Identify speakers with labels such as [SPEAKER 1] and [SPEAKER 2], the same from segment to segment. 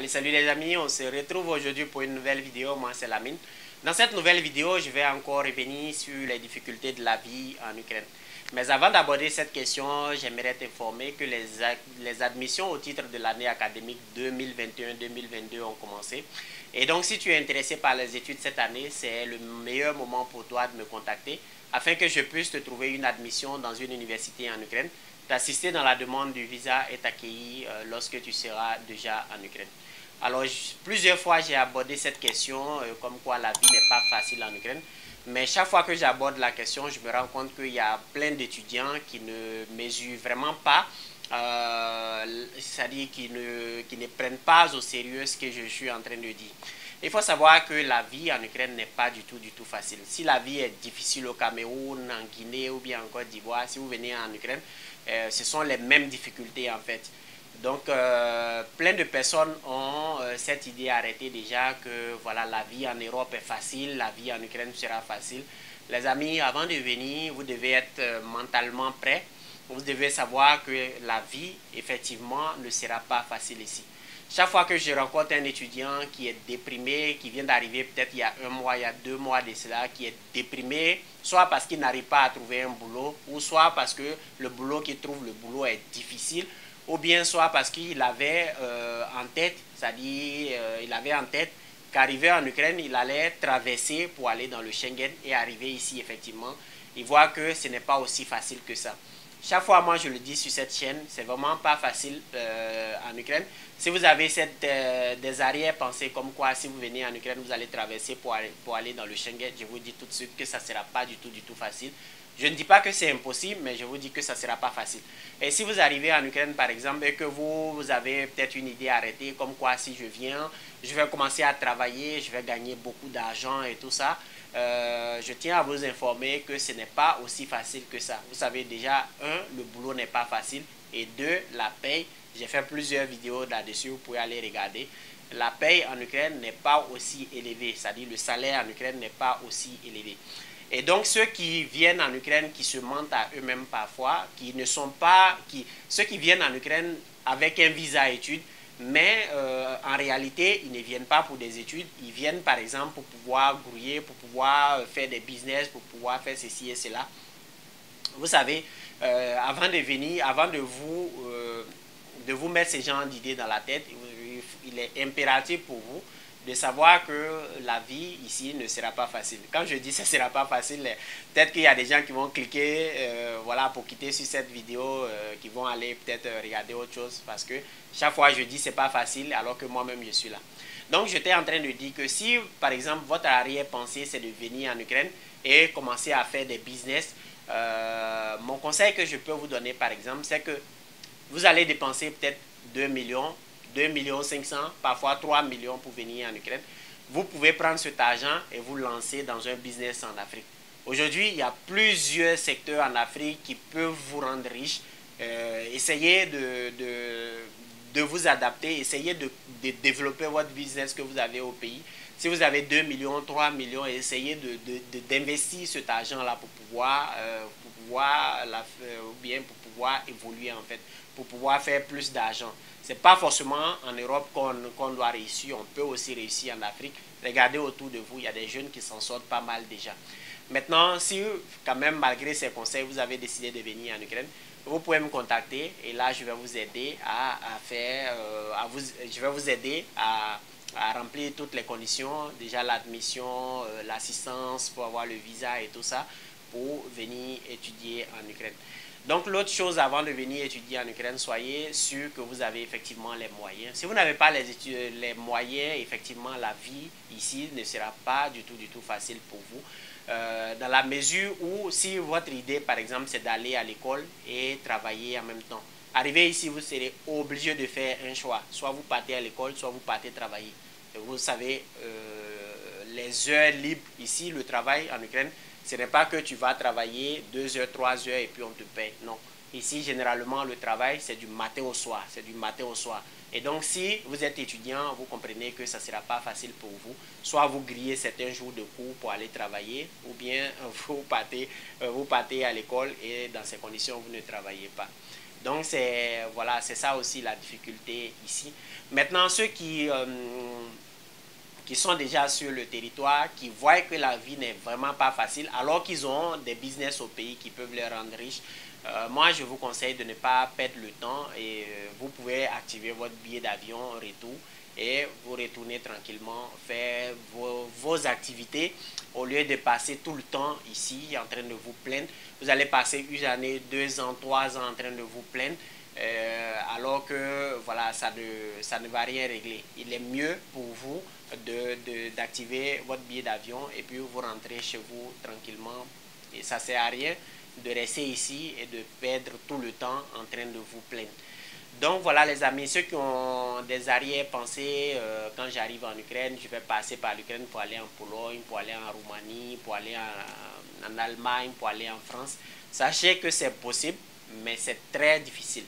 [SPEAKER 1] Allez, salut les amis, on se retrouve aujourd'hui pour une nouvelle vidéo. Moi, c'est Lamine. Dans cette nouvelle vidéo, je vais encore revenir sur les difficultés de la vie en Ukraine. Mais avant d'aborder cette question, j'aimerais t'informer que les, les admissions au titre de l'année académique 2021-2022 ont commencé. Et donc, si tu es intéressé par les études cette année, c'est le meilleur moment pour toi de me contacter afin que je puisse te trouver une admission dans une université en Ukraine T'assister dans la demande du visa et t'accueillir euh, lorsque tu seras déjà en Ukraine. Alors, plusieurs fois, j'ai abordé cette question, euh, comme quoi la vie n'est pas facile en Ukraine. Mais chaque fois que j'aborde la question, je me rends compte qu'il y a plein d'étudiants qui ne mesurent vraiment pas, euh, c'est-à-dire qui ne, qui ne prennent pas au sérieux ce que je suis en train de dire. Il faut savoir que la vie en Ukraine n'est pas du tout, du tout facile. Si la vie est difficile au Cameroun, en Guinée ou bien en Côte d'Ivoire, si vous venez en Ukraine, euh, ce sont les mêmes difficultés en fait. Donc, euh, plein de personnes ont euh, cette idée arrêtée déjà que voilà, la vie en Europe est facile, la vie en Ukraine sera facile. Les amis, avant de venir, vous devez être mentalement prêts. Vous devez savoir que la vie, effectivement, ne sera pas facile ici. Chaque fois que je rencontre un étudiant qui est déprimé, qui vient d'arriver peut-être il y a un mois, il y a deux mois de cela, qui est déprimé, soit parce qu'il n'arrive pas à trouver un boulot, ou soit parce que le boulot qu'il trouve, le boulot est difficile, ou bien soit parce qu'il avait euh, en tête, c'est-à-dire euh, il avait en tête qu'arriver en Ukraine, il allait traverser pour aller dans le Schengen et arriver ici, effectivement. Il voit que ce n'est pas aussi facile que ça. Chaque fois, moi, je le dis sur cette chaîne, c'est vraiment pas facile euh, en Ukraine. Si vous avez cette, des arrière-pensées comme quoi, si vous venez en Ukraine, vous allez traverser pour aller, pour aller dans le Schengen, je vous dis tout de suite que ça ne sera pas du tout, du tout facile. Je ne dis pas que c'est impossible, mais je vous dis que ça ne sera pas facile. Et si vous arrivez en Ukraine, par exemple, et que vous, avez peut-être une idée arrêtée, comme quoi, si je viens, je vais commencer à travailler, je vais gagner beaucoup d'argent et tout ça, euh, je tiens à vous informer que ce n'est pas aussi facile que ça. Vous savez déjà, un, le boulot n'est pas facile, et deux, la paye. J'ai fait plusieurs vidéos là-dessus, vous pouvez aller regarder. La paye en Ukraine n'est pas aussi élevée, c'est-à-dire le salaire en Ukraine n'est pas aussi élevé. Et donc ceux qui viennent en Ukraine, qui se mentent à eux-mêmes parfois, qui ne sont pas, qui, ceux qui viennent en Ukraine avec un visa études, mais euh, en réalité, ils ne viennent pas pour des études, ils viennent par exemple pour pouvoir grouiller, pour pouvoir faire des business, pour pouvoir faire ceci et cela. Vous savez, euh, avant de venir, avant de vous, euh, de vous mettre ces gens d'idées dans la tête, il est impératif pour vous de savoir que la vie ici ne sera pas facile. Quand je dis ne sera pas facile, peut-être qu'il y a des gens qui vont cliquer euh, voilà, pour quitter sur cette vidéo, euh, qui vont aller peut-être regarder autre chose parce que chaque fois je dis que ce n'est pas facile alors que moi-même je suis là. Donc j'étais en train de dire que si par exemple votre arrière-pensée c'est de venir en Ukraine et commencer à faire des business, euh, mon conseil que je peux vous donner par exemple c'est que vous allez dépenser peut-être 2 millions 2 millions 500, parfois 3 millions pour venir en Ukraine, vous pouvez prendre cet argent et vous lancer dans un business en Afrique. Aujourd'hui, il y a plusieurs secteurs en Afrique qui peuvent vous rendre riche. Euh, essayez de, de, vous adapter, essayez de, développer votre business que vous avez au pays. Si vous avez 2 millions, 3 millions, essayez d'investir cet argent-là pour pouvoir, euh, pour pouvoir la, ou bien pour pouvoir évoluer en fait, pour pouvoir faire plus d'argent. N'est pas forcément en Europe qu'on doit réussir, on peut aussi réussir en Afrique. Regardez autour de vous, il y a des jeunes qui s'en sortent pas mal déjà. Maintenant, si quand même, malgré ces conseils, vous avez décidé de venir en Ukraine, vous pouvez me contacter et là, je vais vous aider à, faire, euh, à vous, je vais vous aider à, remplir toutes les conditions, déjà l'admission, euh, l'assistance pour avoir le visa et tout ça, pour venir étudier en Ukraine. Donc l'autre chose avant de venir étudier en Ukraine, soyez sûr que vous avez effectivement les moyens. Si vous n'avez pas les, moyens, effectivement la vie ici ne sera pas du tout, du tout facile pour vous. Euh, dans la mesure où si votre idée par exemple c'est d'aller à l'école et travailler en même temps. Arrivé ici, vous serez obligé de faire un choix. Soit vous partez à l'école, soit vous partez travailler. vous savez, euh, les heures libres ici, le travail en Ukraine, ce n'est pas que tu vas travailler deux heures, trois heures et puis on te paye. Non. Ici, généralement, le travail, c'est du matin au soir. C'est du matin au soir. Et donc, si vous êtes étudiant, vous comprenez que ça ne sera pas facile pour vous. Soit vous grillez certains jours de cours pour aller travailler, ou bien vous partez, euh, vous à l'école et dans ces conditions, vous ne travaillez pas. Donc c'est voilà, ça aussi la difficulté ici. Maintenant, ceux qui, euh, qui sont déjà sur le territoire, qui voient que la vie n'est vraiment pas facile, alors qu'ils ont des business au pays qui peuvent les rendre riches, euh, moi je vous conseille de ne pas perdre le temps et euh, vous pouvez activer votre billet d'avion retour et vous retournez tranquillement faire vos, vos, activités au lieu de passer tout le temps ici en train de vous plaindre. Vous allez passer une année, deux ans, trois ans en train de vous plaindre. Euh, alors que voilà, ça ne, ça ne va rien régler. Il est mieux pour vous d'activer de, votre billet d'avion et puis vous rentrez chez vous tranquillement. Et ça ne sert à rien de rester ici et de perdre tout le temps en train de vous plaindre. Donc voilà les amis, ceux qui ont des arrière-pensées, euh, quand j'arrive en Ukraine, je vais passer par l'Ukraine pour aller en Pologne, pour aller en Roumanie, pour aller en, en Allemagne, pour aller en France. Sachez que c'est possible, mais c'est très difficile.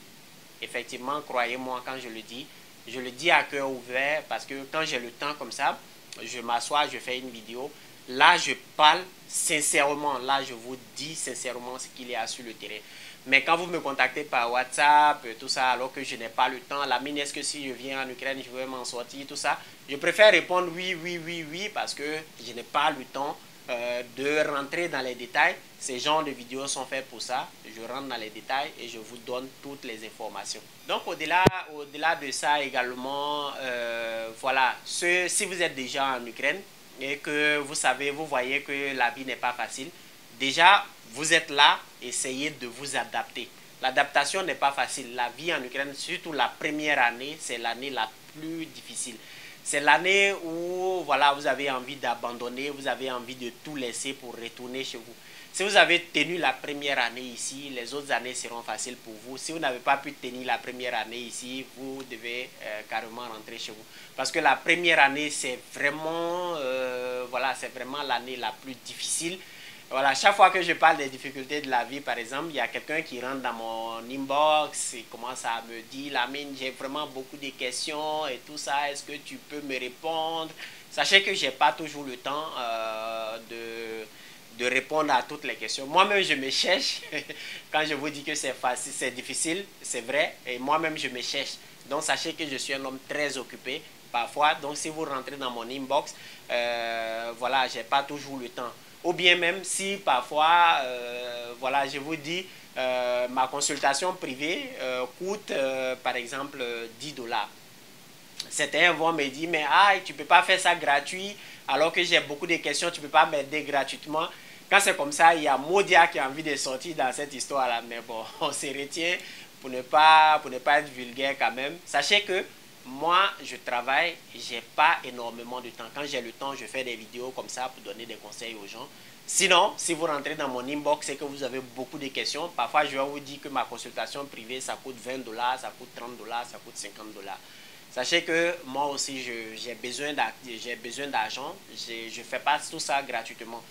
[SPEAKER 1] Effectivement, croyez-moi quand je le dis, je le dis à cœur ouvert parce que quand j'ai le temps comme ça, je m'assois, je fais une vidéo. Là, je parle sincèrement. Là, je vous dis sincèrement ce qu'il y a sur le terrain. Mais quand vous me contactez par WhatsApp, tout ça, alors que je n'ai pas le temps, la mine, est-ce que si je viens en Ukraine, je vais m'en sortir, tout ça, je préfère répondre oui, oui, oui, oui, parce que je n'ai pas le temps euh, de rentrer dans les détails. Ces genres de vidéos sont faits pour ça. Je rentre dans les détails et je vous donne toutes les informations. Donc au-delà au -delà de ça également, euh, voilà, si vous êtes déjà en Ukraine et que vous savez, vous voyez que la vie n'est pas facile, déjà vous êtes là, essayez de vous adapter. L'adaptation n'est pas facile. La vie en Ukraine, surtout la première année, c'est l'année la plus difficile. C'est l'année où voilà, vous avez envie d'abandonner, vous avez envie de tout laisser pour retourner chez vous. Si vous avez tenu la première année ici, les autres années seront faciles pour vous. Si vous n'avez pas pu tenir la première année ici, vous devez euh, carrément rentrer chez vous. Parce que la première année, c'est vraiment, euh, voilà, c'est vraiment l'année la plus difficile voilà, chaque fois que je parle des difficultés de la vie, par exemple, il y a quelqu'un qui rentre dans mon inbox et commence à me dire, Lamine, j'ai vraiment beaucoup de questions et tout ça, est-ce que tu peux me répondre? Sachez que je n'ai pas toujours le temps euh, de, de répondre à toutes les questions. Moi-même, je me cherche. Quand je vous dis que c'est facile, c'est difficile, c'est vrai. Et moi-même, je me cherche. Donc, sachez que je suis un homme très occupé parfois. Donc, si vous rentrez dans mon inbox, euh, voilà, je n'ai pas toujours le temps ou bien même si parfois, euh, voilà, je vous dis, euh, ma consultation privée euh, coûte par exemple 10 dollars. Certains vont me dire, mais ah, tu ne peux pas faire ça gratuit, alors que j'ai beaucoup de questions, tu ne peux pas m'aider gratuitement. Quand c'est comme ça, il y a Modia qui a envie de sortir dans cette histoire-là, mais bon, on se retient pour ne, pas, pour ne pas être vulgaire quand même. Sachez que moi, je travaille, j'ai pas énormément de temps. Quand j'ai le temps, je fais des vidéos comme ça pour donner des conseils aux gens. Sinon, si vous rentrez dans mon inbox et que vous avez beaucoup de questions, parfois je vais vous dire que ma consultation privée, ça coûte 20 dollars, ça coûte 30 dollars, ça coûte 50 dollars. Sachez que moi aussi, j'ai besoin d'argent. Je ne fais pas tout ça gratuitement.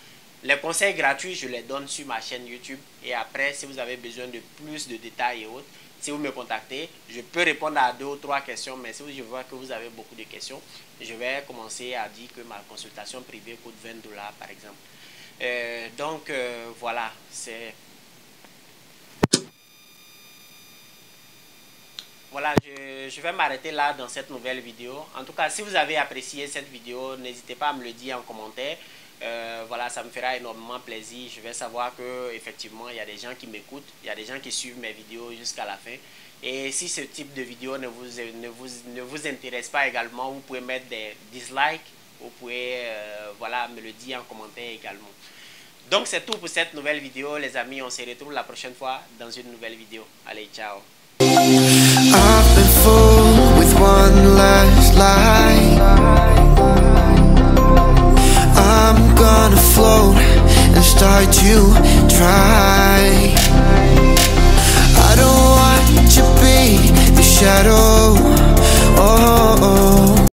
[SPEAKER 1] Les conseils gratuits, je les donne sur ma chaîne YouTube. Et après, si vous avez besoin de plus de détails et autres, si vous me contactez, je peux répondre à deux ou trois questions, mais si je vois que vous avez beaucoup de questions, je vais commencer à dire que ma consultation privée coûte 20 dollars, par exemple. Euh, donc, euh, voilà, c'est... Voilà, je, je vais m'arrêter là dans cette nouvelle vidéo. En tout cas, si vous avez apprécié cette vidéo, n'hésitez pas à me le dire en commentaire. Euh, voilà, ça me fera énormément plaisir. Je vais savoir que effectivement il y a des gens qui m'écoutent, il y a des gens qui suivent mes vidéos jusqu'à la fin. Et si ce type de vidéo ne vous, intéresse pas également, vous pouvez mettre des dislikes, vous pouvez euh, voilà, me le dire en commentaire également. Donc c'est tout pour cette nouvelle vidéo les amis, on se retrouve la prochaine fois dans une nouvelle vidéo. Allez, ciao start to try I don't want to be the shadow oh. oh, oh.